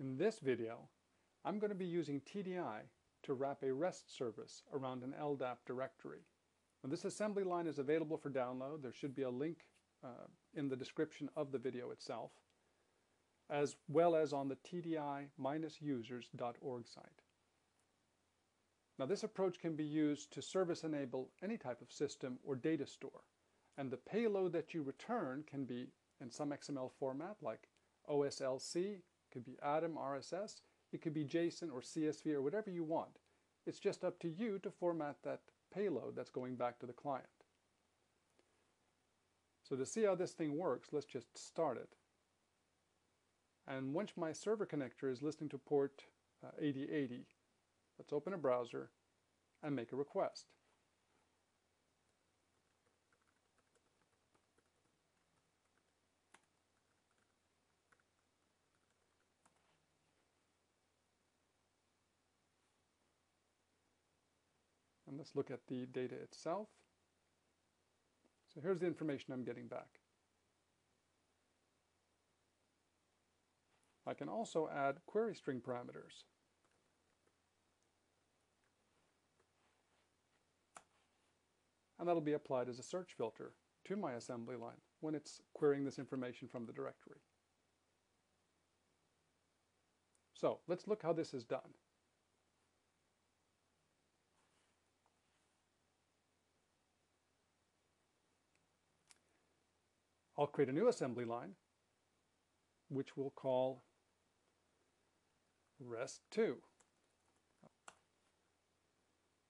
In this video, I'm going to be using TDI to wrap a REST service around an LDAP directory. Now, this assembly line is available for download. There should be a link uh, in the description of the video itself, as well as on the tdi-users.org site. Now this approach can be used to service enable any type of system or data store, and the payload that you return can be in some XML format like OSLC, could be Atom RSS, it could be JSON or CSV or whatever you want. It's just up to you to format that payload that's going back to the client. So to see how this thing works, let's just start it. And once my server connector is listening to port uh, 8080, let's open a browser and make a request. Let's look at the data itself. So here's the information I'm getting back. I can also add query string parameters. And that'll be applied as a search filter to my assembly line when it's querying this information from the directory. So let's look how this is done. I'll create a new assembly line, which we'll call REST2.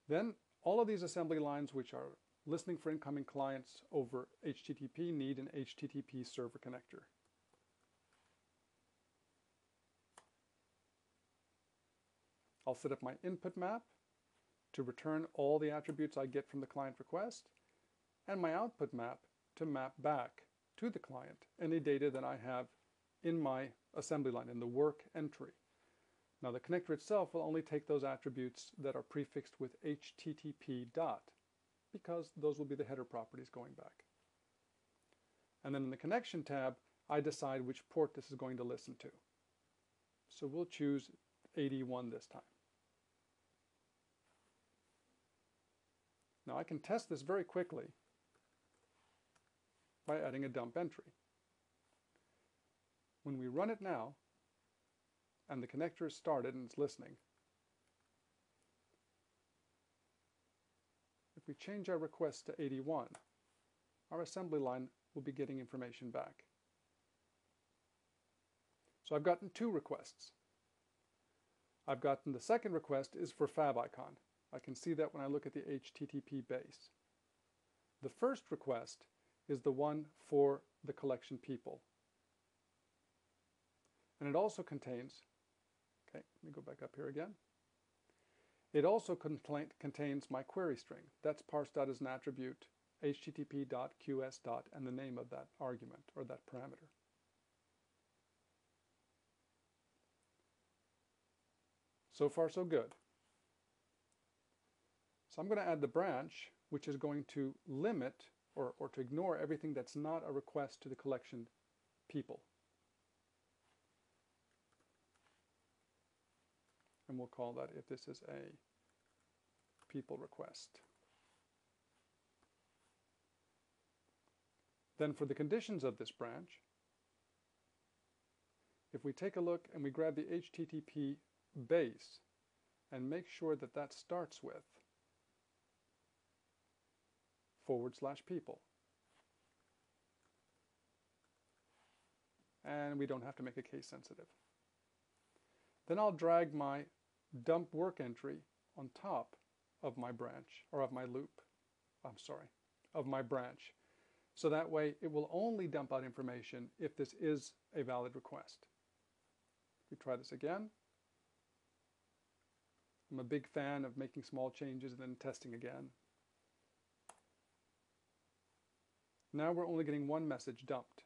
Then all of these assembly lines which are listening for incoming clients over HTTP need an HTTP server connector. I'll set up my input map to return all the attributes I get from the client request and my output map to map back to the client any data that I have in my assembly line, in the work entry. Now the connector itself will only take those attributes that are prefixed with HTTP dot, because those will be the header properties going back. And then in the connection tab, I decide which port this is going to listen to. So we'll choose 81 this time. Now I can test this very quickly by adding a dump entry. When we run it now, and the connector is started and it's listening, if we change our request to 81, our assembly line will be getting information back. So I've gotten two requests. I've gotten the second request is for favicon. I can see that when I look at the HTTP base. The first request is the one for the collection people. And it also contains, okay, let me go back up here again. It also contains my query string. That's parsed out as an attribute, http.qs. and the name of that argument or that parameter. So far, so good. So I'm going to add the branch, which is going to limit or, or to ignore everything that's not a request to the collection people. And we'll call that if this is a people request. Then for the conditions of this branch, if we take a look and we grab the HTTP base and make sure that that starts with forward slash people. And we don't have to make it case sensitive. Then I'll drag my dump work entry on top of my branch, or of my loop, I'm sorry, of my branch. So that way it will only dump out information if this is a valid request. We try this again. I'm a big fan of making small changes and then testing again. Now we're only getting one message dumped,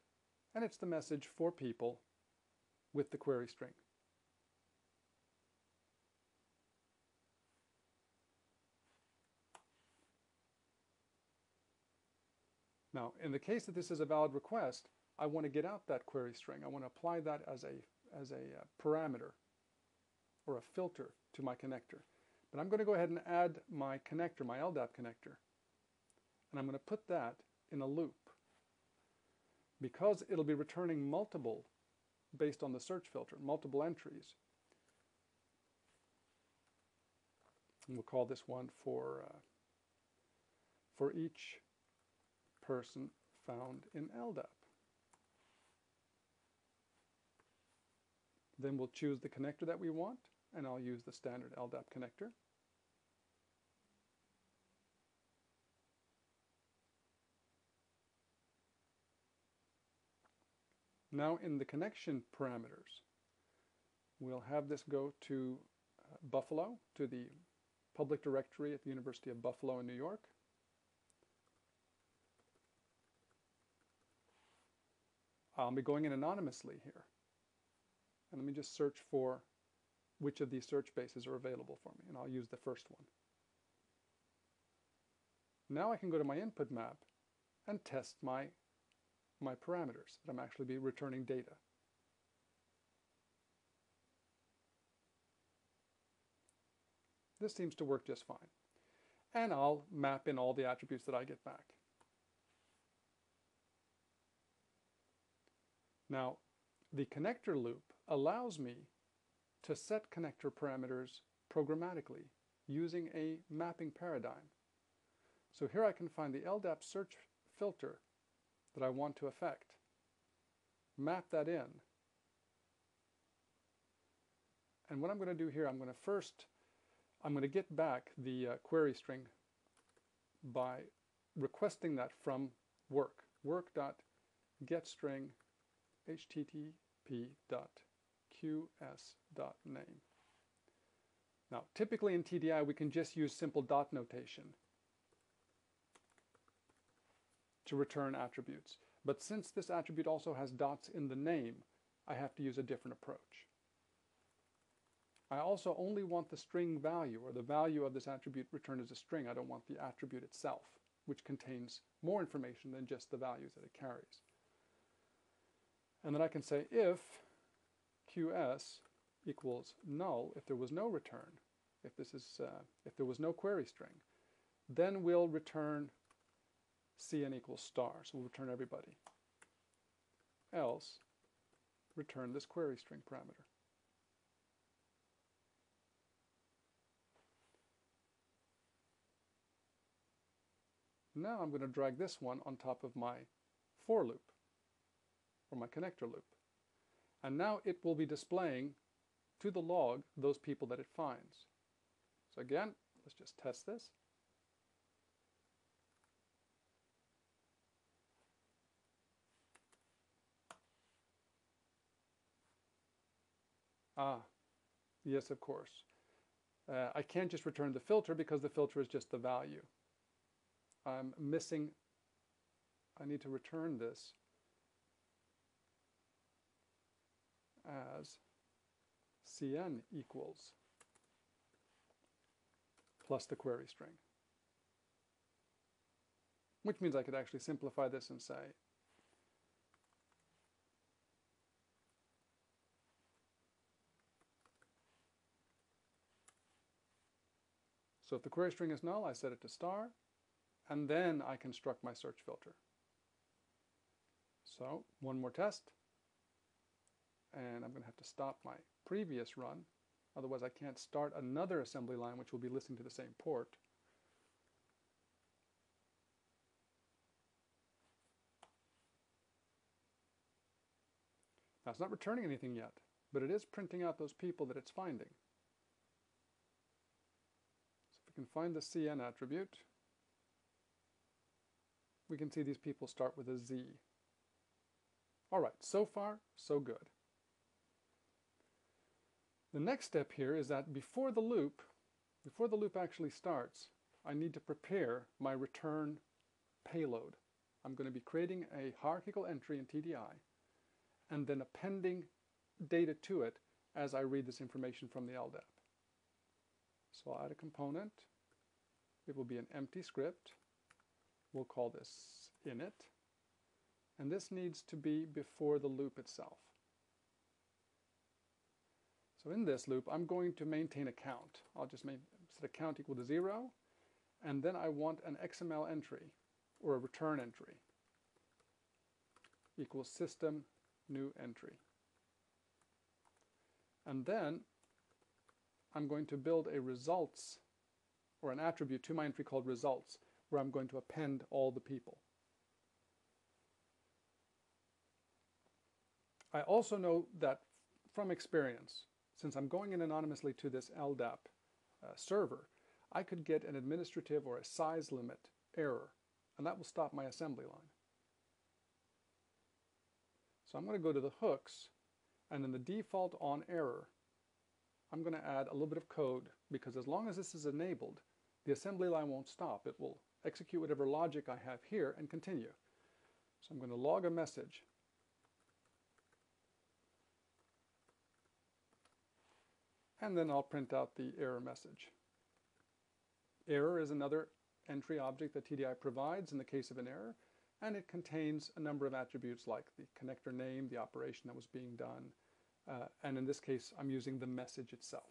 and it's the message for people with the query string. Now, in the case that this is a valid request, I want to get out that query string. I want to apply that as a, as a uh, parameter or a filter to my connector. But I'm going to go ahead and add my connector, my LDAP connector, and I'm going to put that in a loop. Because it'll be returning multiple based on the search filter, multiple entries. And we'll call this one for, uh, for each person found in LDAP. Then we'll choose the connector that we want, and I'll use the standard LDAP connector. Now in the connection parameters, we'll have this go to uh, Buffalo, to the public directory at the University of Buffalo in New York. I'll be going in anonymously here. And let me just search for which of these search bases are available for me, and I'll use the first one. Now I can go to my input map and test my, my parameters that I'm actually be returning data. This seems to work just fine. And I'll map in all the attributes that I get back. Now, the connector loop allows me to set connector parameters programmatically using a mapping paradigm. So here I can find the LDAP search filter that I want to affect, map that in. And what I'm going to do here, I'm going to first, I'm going to get back the uh, query string by requesting that from work, work.getString http.qs.name. Now, typically in TDI, we can just use simple dot notation to return attributes. But since this attribute also has dots in the name, I have to use a different approach. I also only want the string value, or the value of this attribute returned as a string. I don't want the attribute itself, which contains more information than just the values that it carries. And then I can say if QS equals null, if there was no return, if this is, uh, if there was no query string, then we'll return Cn equals star, so we'll return everybody. Else, return this query string parameter. Now I'm going to drag this one on top of my for loop or my connector loop. And now it will be displaying to the log those people that it finds. So again, let's just test this. Ah, yes, of course. Uh, I can't just return the filter because the filter is just the value. I'm missing, I need to return this as Cn equals plus the query string. Which means I could actually simplify this and say So if the query string is null, I set it to star, and then I construct my search filter. So one more test and I'm going to have to stop my previous run. Otherwise, I can't start another assembly line which will be listening to the same port. Now, it's not returning anything yet, but it is printing out those people that it's finding. We can find the CN attribute, we can see these people start with a Z. All right, so far, so good. The next step here is that before the loop, before the loop actually starts, I need to prepare my return payload. I'm going to be creating a hierarchical entry in TDI and then appending data to it as I read this information from the LDAP. So I'll add a component. It will be an empty script. We'll call this init. and this needs to be before the loop itself. So in this loop, I'm going to maintain a count. I'll just set a count equal to zero, and then I want an XML entry, or a return entry, equals system new entry. And then I'm going to build a results, or an attribute to my entry called results, where I'm going to append all the people. I also know that from experience, since I'm going in anonymously to this LDAP uh, server, I could get an administrative or a size limit error, and that will stop my assembly line. So I'm going to go to the hooks, and in the default on error, I'm going to add a little bit of code, because as long as this is enabled, the assembly line won't stop. It will execute whatever logic I have here and continue. So I'm going to log a message and then I'll print out the error message. Error is another entry object that TDI provides in the case of an error, and it contains a number of attributes like the connector name, the operation that was being done, uh, and in this case I'm using the message itself.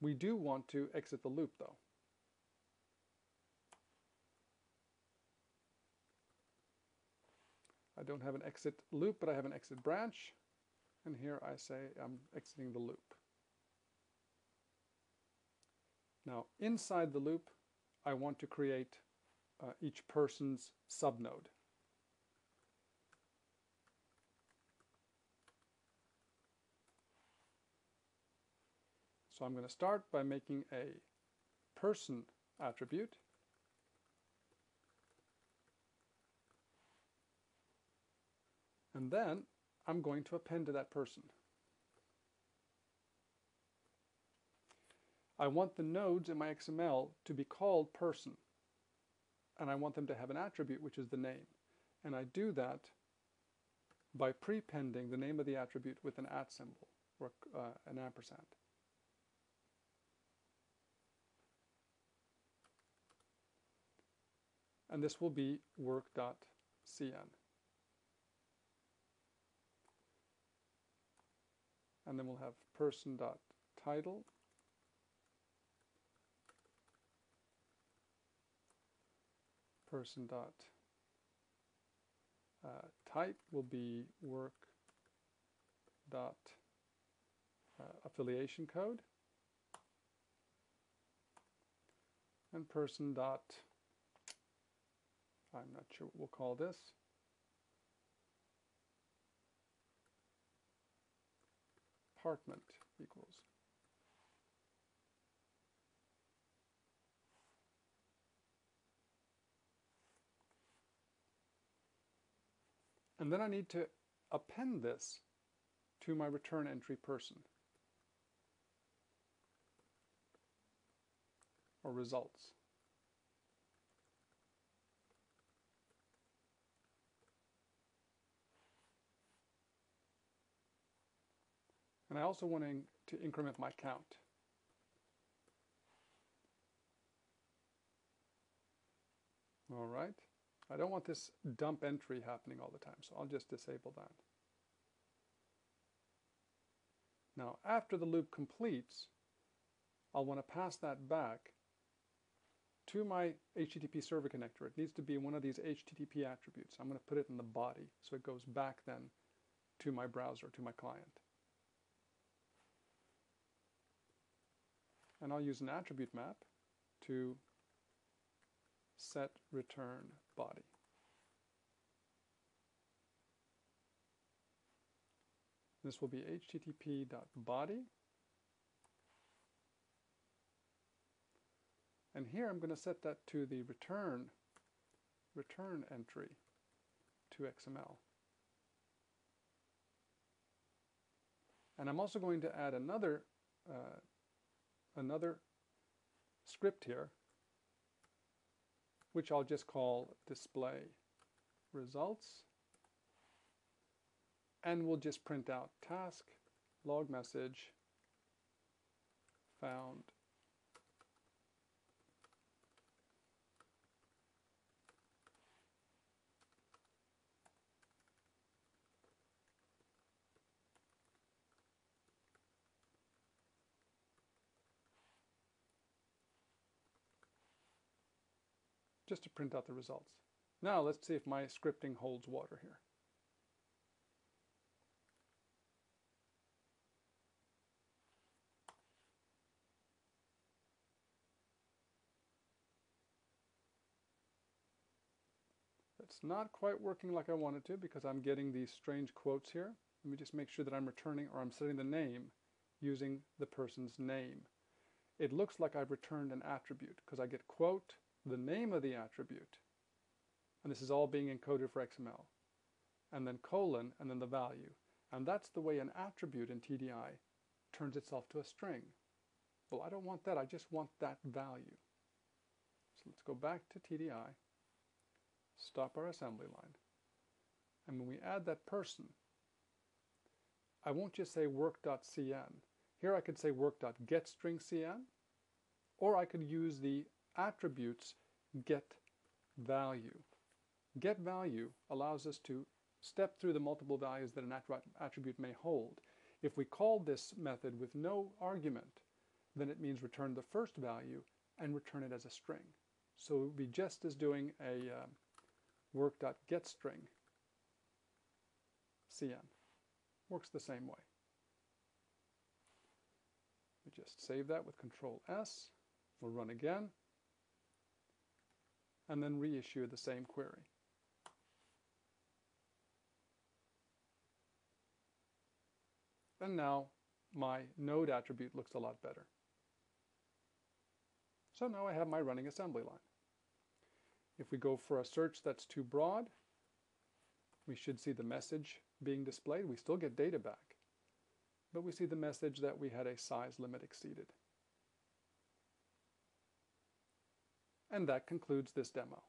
We do want to exit the loop though. I don't have an exit loop, but I have an exit branch and here I say I'm exiting the loop. Now inside the loop I want to create uh, each person's subnode. So I'm going to start by making a person attribute and then I'm going to append to that person. I want the nodes in my XML to be called person, and I want them to have an attribute, which is the name. And I do that by prepending the name of the attribute with an at symbol, or uh, an ampersand. And this will be work.cn. and then we'll have person dot title person dot uh, type will be work dot uh, affiliation code and person dot I'm not sure what we'll call this apartment equals. And then I need to append this to my return entry person or results. And I also want to increment my count. All right. I don't want this dump entry happening all the time, so I'll just disable that. Now, after the loop completes, I'll want to pass that back to my HTTP server connector. It needs to be one of these HTTP attributes. I'm going to put it in the body, so it goes back then to my browser, to my client. And I'll use an attribute map to set return body. This will be http.body. And here I'm going to set that to the return return entry to XML. And I'm also going to add another uh, another script here, which I'll just call display results. And we'll just print out task, log message, found just to print out the results. Now let's see if my scripting holds water here. It's not quite working like I wanted to because I'm getting these strange quotes here. Let me just make sure that I'm returning or I'm setting the name using the person's name. It looks like I've returned an attribute because I get quote, the name of the attribute, and this is all being encoded for XML, and then colon, and then the value. And that's the way an attribute in TDI turns itself to a string. Well, I don't want that. I just want that value. So let's go back to TDI, stop our assembly line, and when we add that person, I won't just say work.cn. Here I could say work.getStringCN, or I could use the attributes get value. Get value allows us to step through the multiple values that an attribute may hold. If we call this method with no argument, then it means return the first value and return it as a string. So it would be just as doing a uh, work.getString cn. Works the same way. We just save that with Control S. We'll run again. And then reissue the same query. And now my node attribute looks a lot better. So now I have my running assembly line. If we go for a search that's too broad, we should see the message being displayed. We still get data back, but we see the message that we had a size limit exceeded. And that concludes this demo.